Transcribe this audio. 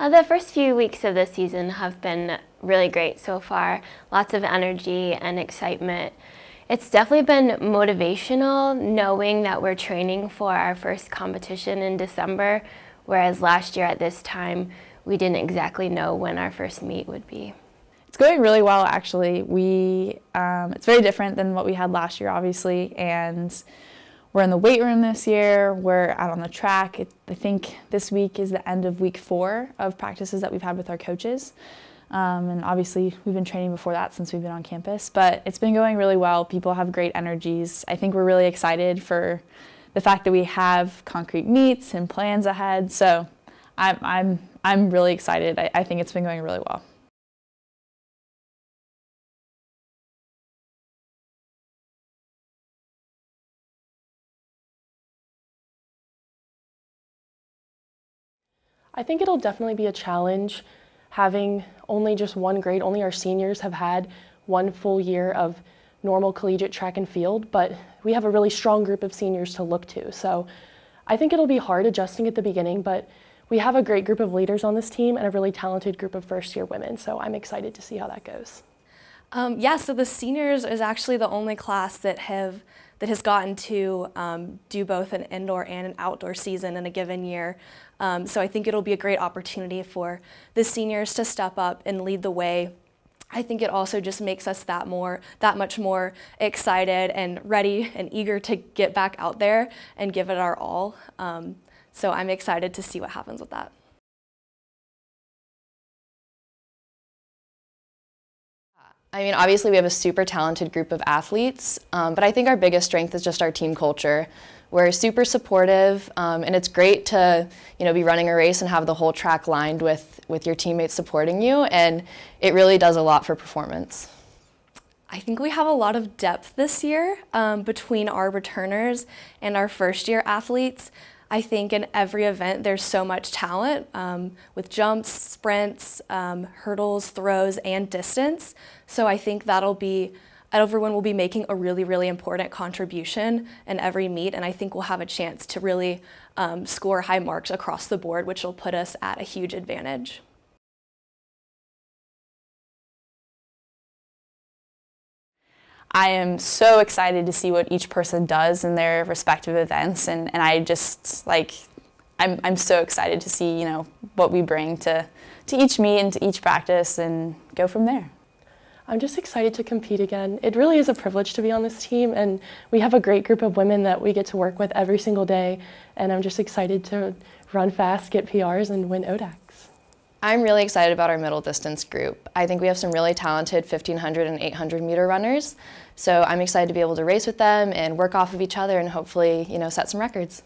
Uh, the first few weeks of the season have been really great so far. Lots of energy and excitement. It's definitely been motivational knowing that we're training for our first competition in December, whereas last year at this time we didn't exactly know when our first meet would be. It's going really well actually. We um, it's very different than what we had last year obviously and we're in the weight room this year. We're out on the track. It, I think this week is the end of week four of practices that we've had with our coaches. Um, and obviously, we've been training before that since we've been on campus. But it's been going really well. People have great energies. I think we're really excited for the fact that we have concrete meets and plans ahead. So I'm, I'm, I'm really excited. I, I think it's been going really well. I think it'll definitely be a challenge having only just one grade. Only our seniors have had one full year of normal collegiate track and field, but we have a really strong group of seniors to look to. So I think it'll be hard adjusting at the beginning, but we have a great group of leaders on this team and a really talented group of first year women. So I'm excited to see how that goes. Um, yeah, so the seniors is actually the only class that have that has gotten to um, do both an indoor and an outdoor season in a given year. Um, so I think it'll be a great opportunity for the seniors to step up and lead the way. I think it also just makes us that more, that much more excited and ready and eager to get back out there and give it our all. Um, so I'm excited to see what happens with that. I mean, obviously we have a super talented group of athletes, um, but I think our biggest strength is just our team culture. We're super supportive, um, and it's great to you know be running a race and have the whole track lined with with your teammates supporting you, and it really does a lot for performance. I think we have a lot of depth this year um, between our returners and our first year athletes. I think in every event there's so much talent um, with jumps, sprints, um, hurdles, throws, and distance. So I think that'll be everyone will be making a really, really important contribution in every meet, and I think we'll have a chance to really um, score high marks across the board, which will put us at a huge advantage. I am so excited to see what each person does in their respective events, and, and I just like, I'm, I'm so excited to see you know what we bring to, to each meet and to each practice and go from there. I'm just excited to compete again. It really is a privilege to be on this team, and we have a great group of women that we get to work with every single day, and I'm just excited to run fast, get PRs, and win ODAC. I'm really excited about our middle distance group. I think we have some really talented 1500 and 800 meter runners. So I'm excited to be able to race with them and work off of each other and hopefully, you know, set some records.